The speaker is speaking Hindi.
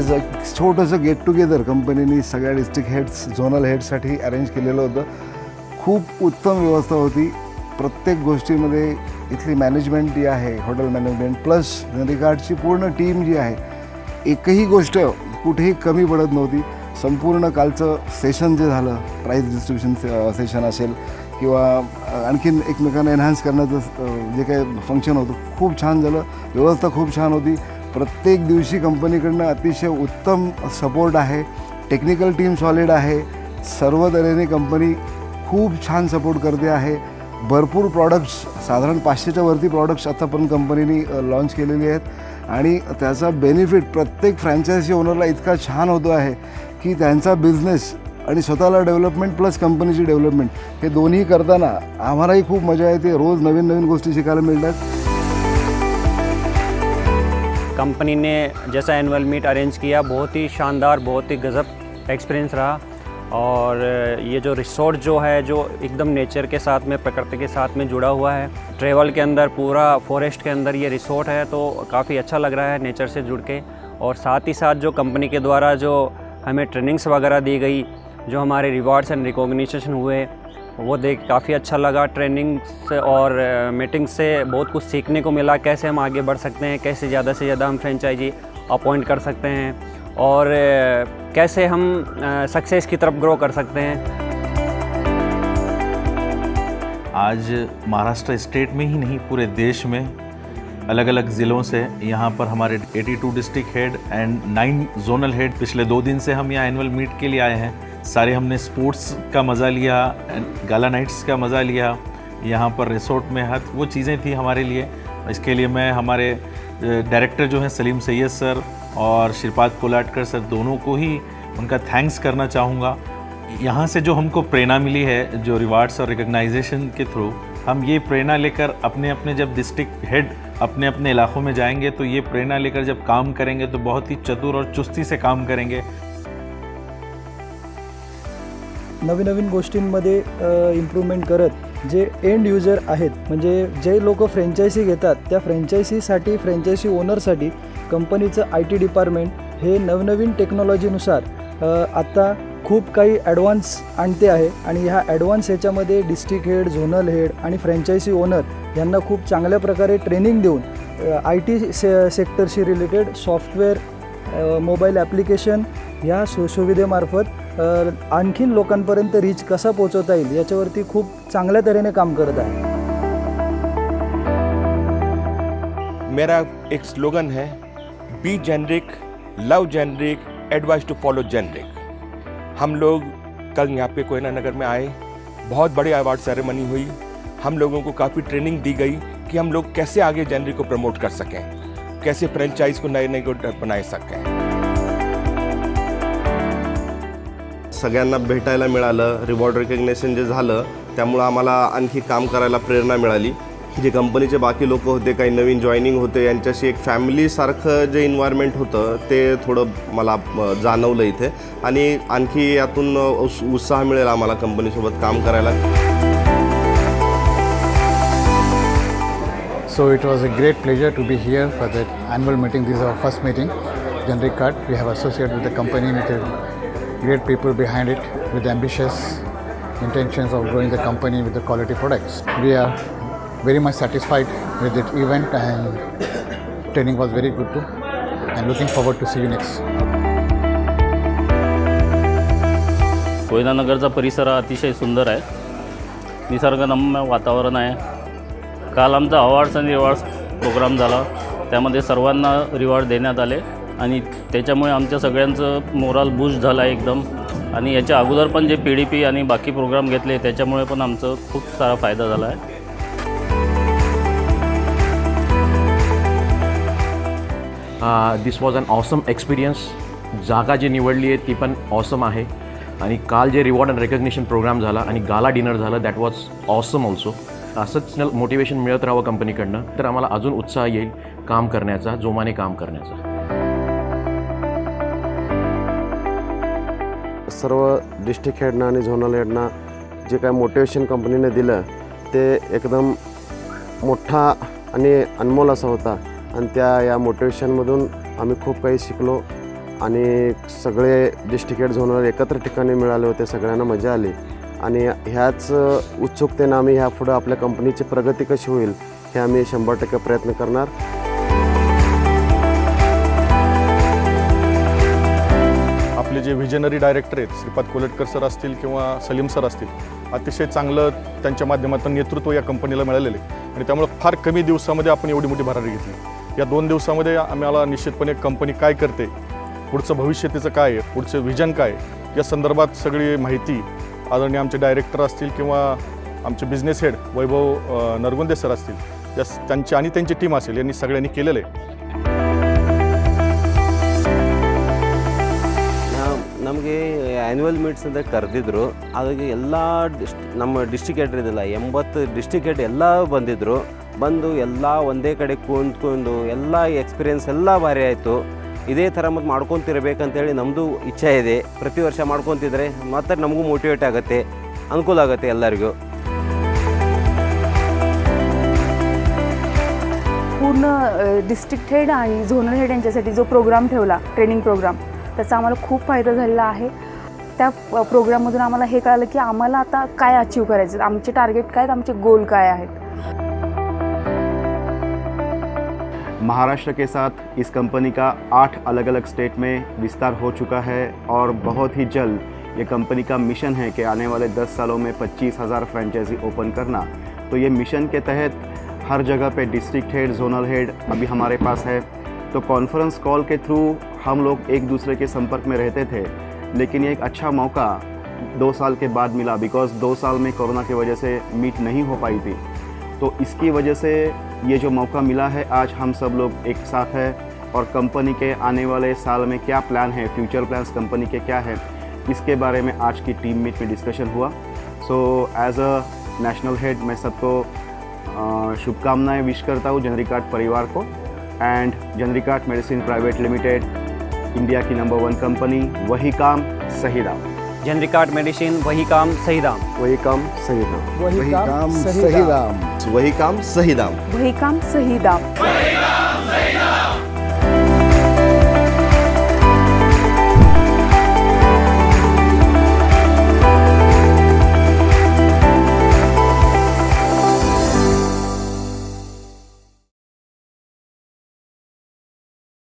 आज एक छोटंसं गेट टुगेदर कंपनीने सगळ्या डिस्ट्रिक्ट हेड्स झोनल हेडसाठी अरेंज केलेलं होतं. खूप उत्तम व्यवस्था होती. प्रत्येक गोष्टीमध्ये इथली मॅनेजमेंट जी आहे हॉटेल मॅनेजमेंट प्लस नदीघाटची पूर्ण टीम जी आहे एकही गोष्ट कुठेही कमी पडत नव्हती. संपूर्ण कालचं सेशन जे झालं प्राईज डिस्ट्रीब्युशन सेशन असेल किंवा आणखीन एकमेकांना एन्हान्स करण्याचं जे काही फंक्शन होतं खूप छान झालं. व्यवस्था खूप छान होती. प्रत्येक दिवशी कंपनीकडनं अतिशय उत्तम सपोर्ट आहे. टेक्निकल टीम सॉलिड आहे. सर्व तऱ्हेने कंपनी खूप छान सपोर्ट करते आहे. भरपूर प्रॉडक्ट्स साधारण पाचशेच्या वरती प्रॉडक्ट्स आतापर्यंत कंपनीने लॉन्च केलेली आहेत. आणि त्याचा बेनिफिट प्रत्येक फ्रँचायझी ओनरला इतका छान होतो आहे की त्यांचा बिझनेस आणि स्वतःला डेव्हलपमेंट प्लस कंपनीची डेव्हलपमेंट हे दोन्ही करताना आम्हालाही खूप मजा येते. रोज नवीन नवीन गोष्टी शिकायला मिळतात. कंपनी ने जैसा एनुअल मीट अरेंज किया, बहुत ही शानदार, बहुत ही गज़ब एक्सपीरियंस रहा। और ये जो रिसोर्ट जो है, जो एकदम नेचर के साथ में, प्रकृति के साथ में जुड़ा हुआ है ट्रेवल के अंदर, पूरा फॉरेस्ट के अंदर ये रिसोर्ट है तो काफ़ी अच्छा लग रहा है नेचर से जुड़ के। और साथ ही साथ जो कंपनी के द्वारा जो हमें ट्रेनिंग्स वगैरह दी गई, जो हमारे रिवार्ड्स एंड रिकॉग्निशन हुए वो देख, काफ़ी अच्छा लगा ट्रेनिंग से और मीटिंग से बहुत कुछ सीखने को मिला, कैसे हम आगे बढ़ सकते हैं, कैसे ज़्यादा से ज़्यादा हम फ्रेंचाइजी अपॉइंट कर सकते हैं और कैसे हम सक्सेस की तरफ़ ग्रो कर सकते हैं। आज महाराष्ट्र स्टेट में ही नहीं, पूरे देश में अलग अलग ज़िलों से यहाँ पर हमारे 82 district head and 9 zonal head पिछले दो दिन से हम यहाँ एनुअल मीट के लिए आए हैं। सारे हमने स्पोर्ट्स का मज़ा लिया गाला नाइट्स का मज़ा लिया, यहाँ पर रिसोर्ट में हर, वो चीज़ें थी हमारे लिए। इसके लिए मैं, हमारे डायरेक्टर जो हैं, सलीम सैयद सर और श्रीपाद कोलाटकर सर, दोनों को ही उनका थैंक्स करना चाहूँगा। यहाँ से जो हमको प्रेरणा मिली है, जो रिवार्ड्स और रिकग्नाइजेशन के थ्रू हम ये प्रेरणा लेकर अपने अपने जब डिस्ट्रिक्ट हेड अपने अपने इलाकों में जाएँगे तो ये प्रेरणा लेकर जब काम करेंगे तो बहुत ही चतुर और चुस्ती से काम करेंगे। नवीन नवीन गोष्टींमध्ये इम्प्रूव्हमेंट करत जे एंड युजर आहेत म्हणजे जे लोक फ्रँचायसी घेतात त्या फ्रँचायसीसाठी फ्रँचायसी ओनरसाठी कंपनीचं आय टी डिपार्टमेंट हे नवनवीन टेक्नॉलॉजीनुसार आत्ता खूप काही ॲडव्हान्स आणते आहे. आणि ह्या ॲडव्हान्स ह्याच्यामध्ये डिस्ट्रिक्ट हेड झोनल हेड आणि फ्रँचायसी ओनर यांना खूप चांगल्या प्रकारे ट्रेनिंग देऊन आय टी से सेक्टरशी रिलेटेड सॉफ्टवेअर मोबाईल ॲप्लिकेशन ह्या सु सुविधेमार्फत आणखीन लोकांपर्यंत रीच कसा पोचवता येईल याच्यावरती खूप चांगल्या तऱ्हेने काम करत आहे. मेरा एक स्लोगन है be generic love generic advice to follow generic हम लोग कल यहाँ पे कोयना नगर में आए, बहुत बड़ी अवार्ड सेरेमनी हुई। हम लोगों को काफ़ी ट्रेनिंग दी गई कि हम लोग कैसे आगे जेनरिक को प्रमोट कर सकें, कैसे फ्रेंचाइज को नए नए को बनाए सकें। सगळ्यांना भेटायला मिळालं रिवॉर्ड रिकग्नेशन जे झालं त्यामुळं आम्हाला आणखी काम करायला प्रेरणा मिळाली जे कंपनीचे बाकी लोक होते काही नवीन जॉईनिंग होते यांच्याशी एक फॅमिलीसारखं जे इन्व्हायरमेंट होतं ते थोडं मला जाणवलं इथे आणि आणखी यातून उत्साह मिळेल आम्हाला कंपनीसोबत काम करायला So it was a great pleasure to be here for the annual meeting. This is our first meeting. Generic Card. We have associated with the company with a great people behind it with ambitious intentions of growing the company with the quality products. We are very much satisfied with the event and training was very good too and looking forward to see you next. कोयनानगरचा परिसर हा अतिशय सुंदर आहे निसर्गरम्य वातावरण आहे काल आमचा अवॉर्ड्स आणि रिवॉर्ड्स प्रोग्राम झाला त्यामध्ये सर्वांना रिवॉर्ड देण्यात आले आणि त्याच्यामुळे आमच्या सगळ्यांचं मोराल बूस्ट झाला आहे एकदम. आणि याच्या अगोदर पण जे पी डी पी आणि बाकी प्रोग्राम घेतले त्याच्यामुळे पण आमचं खूप सारा फायदा झाला आहे. This was an awesome experience जागा जी निवडली आहे ती पण ऑसम आहे. आणि काल जे रिवॉर्ड अँड रेकग्निशन प्रोग्राम झाला आणि गाला डिनर झालं दॅट वॉज ऑसम ऑल्सो असंच मोटिवेशन मिळत राहावं कंपनीकडनं तर आम्हाला अजून उत्साह येईल काम करण्याचा जोमाने काम करण्याचा. सर्व डिस्ट्रिक्ट हेडना आणि झोनल हेडना जे काय मोटिवेशन कंपनीने दिलं, ते एकदम आणि अनमोल होता. आणि त्या, या मोटिवेशनमधून आम्ही खूप काही शिकलो आणि सगळे डिस्ट्रिक्ट झोनर एकत्र ठिकाणी मिळाले होते, सगळ्यांना मज़ा आली. आणि ह्याच उत्सुकतेनं आम्ही ह्या पुढं आपल्या कंपनीची प्रगती कशी होईल, हे आम्ही शंभर टक्के प्रयत्न करणार. जे व्हिजनरी डायरेक्टर आहेत श्रीपाद कोलटकर सर असतील किंवा सलीम सर असतील अतिशय चांगलं त्यांच्या माध्यमातून नेतृत्व या कंपनीला मिळालेलं आहे. आणि त्यामुळं फार कमी दिवसामध्ये आपण एवढी मोठी भरारी घेतली. या दोन दिवसामध्ये आम्हाला निश्चितपणे कंपनी काय करते पुढचं भविष्य तिचं काय आहे पुढचं व्हिजन काय आहे या संदर्भात सगळी माहिती आदरणीय आमचे डायरेक्टर असतील किंवा आमचे business head Vaibhav Nargunde sir असतील या त्यांची आणि त्यांची टीम असेल यांनी सगळ्यांनी केलेलं आहे. ನಮಗೆ ಆ್ಯನ್ಯುವಲ್ ಮೀಟ್ಸ್ ಅಂತ ಕರೆದಿದ್ರು ಅದಕ್ಕೆ ಎಲ್ಲ ಡಿಸ್ ನಮ್ಮ ಡಿಸ್ಟಿಕ್ ಹೆಡ್ ಇದಿಲ್ಲ ಎಂಬತ್ತು ಡಿಸ್ಟಿಕ್ ಹೆಡ್ ಎಲ್ಲ ಬಂದಿದ್ದರು ಬಂದು ಎಲ್ಲ ಒಂದೇ ಕಡೆ ಕೂತ್ಕೊಂಡು ಎಲ್ಲ ಎಕ್ಸ್ಪೀರಿಯೆನ್ಸ್ ಎಲ್ಲ ಭಾರಿ ಆಯಿತು ಇದೇ ಥರ ಮತ್ತು ಮಾಡ್ಕೊತಿರ್ಬೇಕಂತೇಳಿ ನಮ್ಮದು ಇಚ್ಛೆ ಇದೆ ಪ್ರತಿ ವರ್ಷ ಮಾಡ್ಕೊತಿದ್ರೆ ಮತ್ತೆ ನಮಗೂ ಮೋಟಿವೇಟ್ ಆಗುತ್ತೆ ಅನುಕೂಲ ಆಗುತ್ತೆ ಎಲ್ಲರಿಗೂ पूर्ण डिस्ट्रिक्ट हेड आणि झोनल हेड यांच्यासाठी जो प्रोग्राम ठेवला ट्रेनिंग प्रोग्राम त्याचा आम्हाला फ़ायदा झालेला आहे. त्या प्रोग्राममधून आम्हाला हे कळालं की आता काय अचीव आहे, आमचे टार्गेट काय आहेत? गोल आहेत? महाराष्ट्र के साथ इस कंपनी का आठ अलग अलग स्टेट में विस्तार हो चुका है और बहुत ही जल्द ये कंपनी का मिशन है कि आने वाले 10 सालों में पच्चीस हज़ार फ्रेंचाइजी ओपन करना। तो ये मिशन के तहत हर जगह पे डिस्ट्रिक्ट हेड जोनल हेड अभी हमारे पास है। तो कॉन्फ्रेंस कॉल के थ्रू हम लोग एक दूसरे के संपर्क में रहते थे, लेकिन ये एक अच्छा मौका दो साल के बाद मिला बिकॉज़ दो साल में कोरोना की वजह से मीट नहीं हो पाई थी। तो इसकी वजह से ये जो मौका मिला है, आज हम सब लोग एक साथ हैं और कंपनी के आने वाले साल में क्या प्लान है फ्यूचर प्लान्स कंपनी के क्या है, इसके बारे में आज की टीम मीट में डिस्कशन हुआ। So as a national head मैं सबको शुभकामनाएँ विश करता हूँ जनरिकार्ट परिवार को। And Genericart medicine private limited India की नंबर वन कंपनी वही काम सही दाम जनरिकाट मेडिसिन वही काम सही दाम वही काम सही दाम वही काम सही वही काम सही दाम वही काम सही दाम